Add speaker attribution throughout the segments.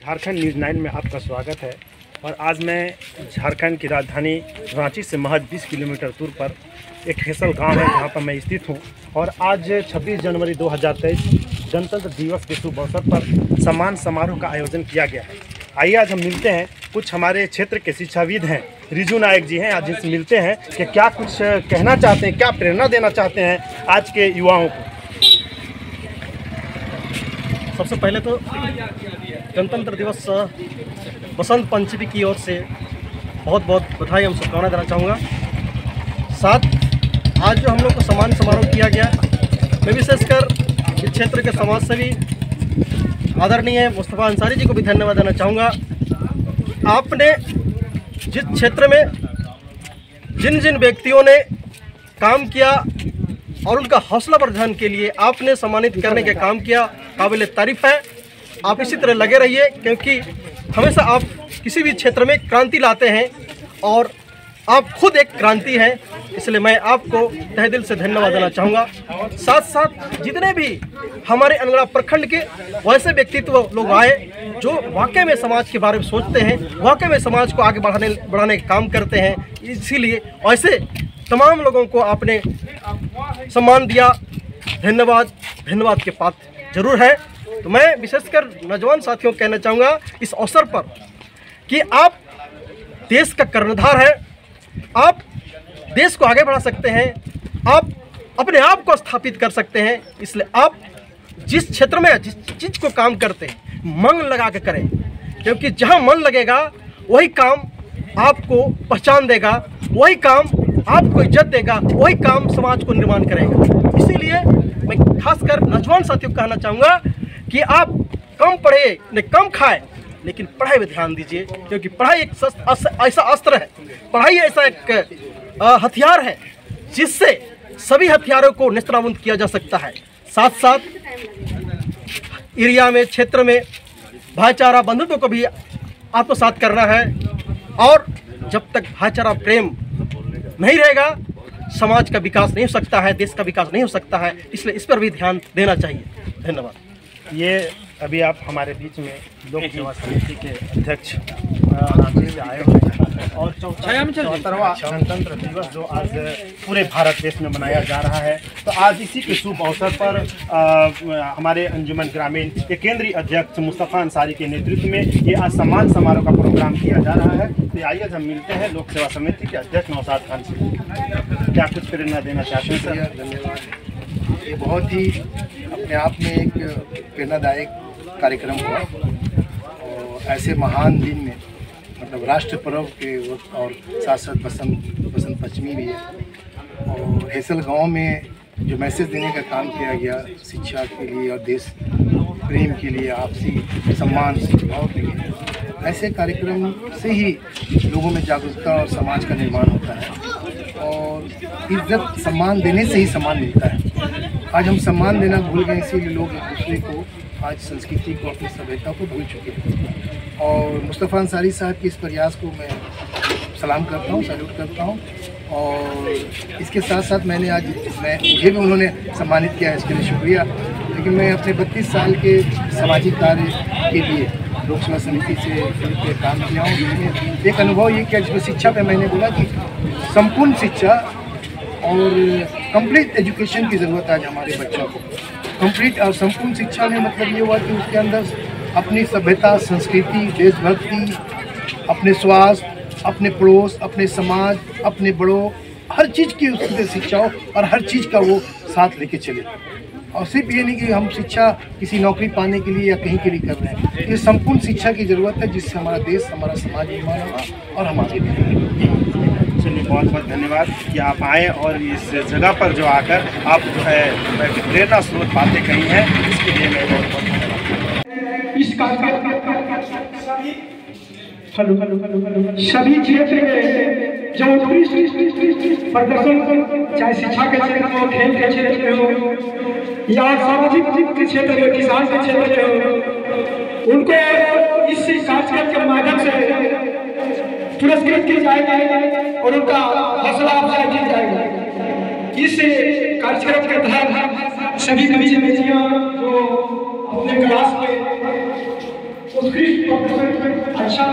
Speaker 1: Jharkhand news nine में आपका स्वागत है। और आज मैं झारखंड की राजधानी रांची से महज 20 किलोमीटर दूर पर एक हेसल गाँव है, जहाँ पर मैं स्थित हूँ। और आज 26 जनवरी 2023 गणतंत्र दिवस के शुभ अवसर पर सम्मान समारोह का आयोजन किया गया है। आइए आज हम मिलते हैं। कुछ हमारे क्षेत्र के शिक्षाविद हैं, रिजू नायक जी हैं। आज जिनसे मिलते हैं कि क्या कुछ कहना चाहते हैं, क्या प्रेरणा देना चाहते हैं आज के युवाओं को।
Speaker 2: सबसे पहले तो गणतंत्र दिवस बसंत पंचमी की ओर से बहुत बहुत बधाई एवं शुभकामना देना चाहूँगा। साथ, आज जो हम लोग को सम्मान समारोह किया गया, मैं विशेषकर इस क्षेत्र के समाज सेवी आदरणीय मुस्तफ़ा अंसारी जी को भी धन्यवाद देना चाहूँगा। आपने जिस क्षेत्र में जिन जिन व्यक्तियों ने काम किया और उनका हौसला वर्धन के लिए आपने सम्मानित करने के काम किया, काबिल तारीफ़ है। आप इसी तरह लगे रहिए, क्योंकि हमेशा आप किसी भी क्षेत्र में क्रांति लाते हैं और आप खुद एक क्रांति हैं, इसलिए मैं आपको तह दिल से धन्यवाद देना चाहूँगा। साथ साथ जितने भी हमारे अनगढ़ा प्रखंड के वैसे व्यक्तित्व लोग आए, जो वाकई में समाज के बारे में सोचते हैं, वाकई में समाज को आगे बढ़ाने बढ़ाने का काम करते हैं, इसीलिए ऐसे तमाम लोगों को आपने सम्मान दिया। धन्यवाद धन्यवाद के पात्र ज़रूर है। तो मैं विशेषकर नौजवान साथियों कहना चाहूँगा इस अवसर पर कि आप देश का कर्णधार है, आप देश को आगे बढ़ा सकते हैं, आप अपने आप को स्थापित कर सकते हैं, इसलिए आप जिस क्षेत्र में, जिस चीज़ को काम करते हैं मन लगा के करें। क्योंकि जहाँ मन लगेगा, वही काम आपको पहचान देगा, वही काम आपको इज़्ज़त देगा, वही काम समाज को निर्माण करेगा। इसीलिए मैं खासकर नौजवान साथियों को कहना चाहूँगा कि आप कम पढ़े नहीं कम खाए, लेकिन पढ़ाई पर ध्यान दीजिए, क्योंकि पढ़ाई एक ऐसा अस्त्र है। पढ़ाई ऐसा एक हथियार है, जिससे सभी हथियारों को निस्त्रावंत किया जा सकता है। साथ साथ एरिया में, क्षेत्र में, भाईचारा, बंधुत्व को भी आत्मसात करना है, और जब तक भाईचारा, प्रेम नहीं रहेगा, समाज का विकास नहीं हो सकता है, देश का विकास नहीं हो सकता है, इसलिए इस पर भी ध्यान देना चाहिए। धन्यवाद।
Speaker 1: ये अभी आप हमारे बीच में लोक सेवा समिति के अध्यक्ष से आए हुए हैं। और चौहत्तरवा गणतंत्र दिवस जो आज पूरे भारत देश में मनाया जा रहा है। तो आज इसी के शुभ अवसर पर अ, हमारे अंजुमन ग्रामीण के केंद्रीय अध्यक्ष मुस्तफ़ा अंसारी के नेतृत्व में ये आज सम्मान समारोह का प्रोग्राम किया जा रहा है। तो आइए हम मिलते हैं लोक सेवा समिति के अध्यक्ष नौसाद खान से। क्या कुछ प्रेरणा देना चाहते हैं सर?
Speaker 3: धन्यवाद। ये बहुत ही अपने आप में एक प्रेरणादायक कार्यक्रम हुआ। और ऐसे महान दिन में मतलब राष्ट्र पर्व के वक्त और साथ साथ बसंत बसंत पंचमी भी है। और हेसल गाँव में जो मैसेज देने का काम किया गया, शिक्षा के लिए और देश प्रेम के लिए, आपसी सम्मान, सद्भाव के लिए, ऐसे कार्यक्रम से ही लोगों में जागरूकता और समाज का निर्माण होता है। और इज़्ज़त सम्मान देने से ही सम्मान मिलता है। आज हम सम्मान देना भूल गए, इसीलिए लोग एक दूसरे को आज संस्कृति को, अपनी सभ्यता को भूल चुके हैं। और मुस्तफ़ा अंसारी साहब के इस प्रयास को मैं सलाम करता हूँ, सैल्यूट करता हूँ। और इसके साथ साथ मैंने आज, मैं, मुझे भी उन्होंने सम्मानित किया है इसके लिए शुक्रिया। लेकिन मैं अपने बत्तीस साल के सामाजिक कार्य के लिए लोक सेवा समिति से काम किया हूँ। एक अनुभव ये किया जिसमें शिक्षा पे मैंने बोला कि संपूर्ण शिक्षा और कंप्लीट एजुकेशन की ज़रूरत आज हमारे बच्चों को। कंप्लीट और संपूर्ण शिक्षा में मतलब ये हुआ कि उसके अंदर अपनी सभ्यता, संस्कृति, देशभक्ति, अपने स्वास्थ्य अपने पड़ोस, अपने समाज, अपने बड़ों, हर चीज़ की उससे शिक्षा हो और हर चीज़ का वो साथ लेके चले। और सिर्फ़ ये नहीं कि हम शिक्षा किसी नौकरी पाने के लिए या कहीं के लिए कर रहे हैं। ये संपूर्ण शिक्षा की ज़रूरत है जिससे हमारा देश, हमारा समाज निर्माण होगा और हम आगे बढ़ेंगे
Speaker 1: चलिए बहुत बहुत धन्यवाद कि आप आए और इस जगह पर जो आकर आप जो है प्रेरणा स्रोत बातें कही हैं। इसके लिए मैं बहुत बहुत धन्यवाद।
Speaker 4: इस कार्यक्रम सभी क्षेत्र के जो प्रदर्शन, चाहे शिक्षा के क्षेत्र में हो, खेल के क्षेत्र में हो, या सामाजिक के क्षेत्र में, किसान के क्षेत्र में हो, उनको इस कार्यक्रम के माध्यम से पुरस्कृत किए जाएँगे और उनका हौसला अफजाई किया जाएगा। इस कार्यक्रम के तहत सभी बच्चे बच्चियाँ जो अपने क्लास में उत्कृष्ट अच्छा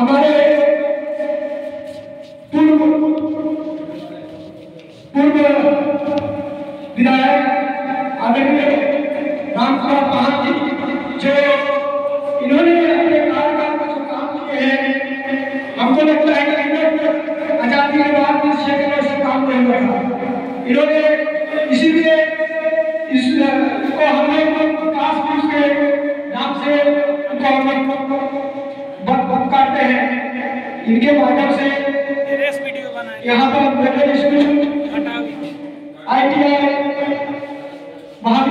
Speaker 4: हमारे पूर्व पूर्व विधायक आदरणीय रामकुमार पाहन जी, जो इन्होंने अपने कार्यकाल में जो काम किए हैं, हमको लगता है कि आज़ादी के बाद इस क्षेत्र में से काम नहीं हुआ था इन्होंने इसीलिए इस, को हम लोग विकास के नाम से उनको करते हैं। इनके माध्यम से यहाँ पर आई टी आई